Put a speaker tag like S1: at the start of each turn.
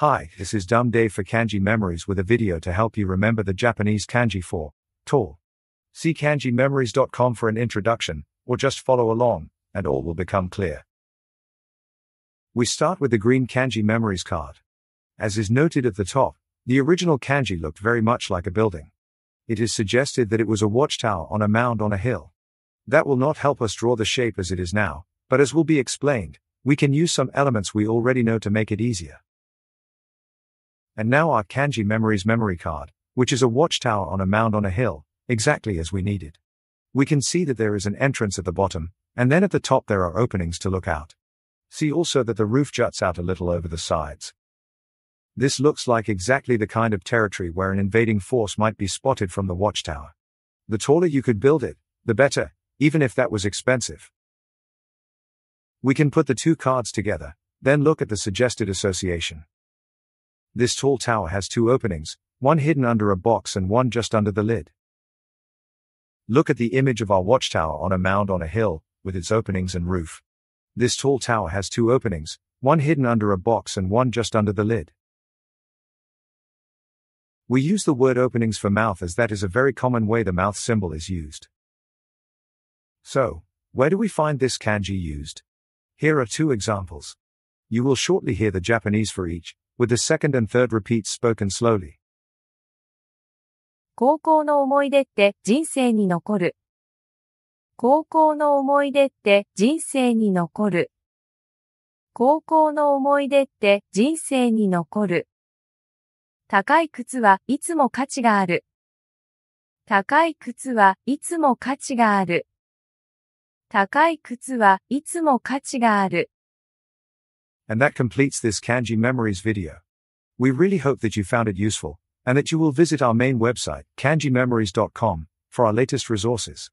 S1: Hi, this is Dumb Dave for Kanji Memories with a video to help you remember the Japanese kanji for tall. See kanjimemories.com for an introduction, or just follow along, and all will become clear. We start with the green kanji memories card. As is noted at the top, the original kanji looked very much like a building. It is suggested that it was a watchtower on a mound on a hill. That will not help us draw the shape as it is now, but as will be explained, we can use some elements we already know to make it easier. And now our kanji memories memory card, which is a watchtower on a mound on a hill, exactly as we needed. We can see that there is an entrance at the bottom, and then at the top there are openings to look out. See also that the roof juts out a little over the sides. This looks like exactly the kind of territory where an invading force might be spotted from the watchtower. The taller you could build it, the better, even if that was expensive. We can put the two cards together, then look at the suggested association. This tall tower has two openings, one hidden under a box and one just under the lid. Look at the image of our watchtower on a mound on a hill, with its openings and roof. This tall tower has two openings, one hidden under a box and one just under the lid. We use the word openings for mouth as that is a very common way the mouth symbol is used. So, where do we find this kanji used? Here are two examples. You will shortly hear the Japanese for each, with the second and third repeats spoken slowly.
S2: 高校の思い出って人生に残る。高校の思い出って人生に残る。高校の思い出って人生に残る。高い靴はいつも価値がある。高い靴はいつも価値がある。高い靴はいつも価値がある。
S1: And that completes this Kanji Memories video. We really hope that you found it useful, and that you will visit our main website, kanjimemories.com, for our latest resources.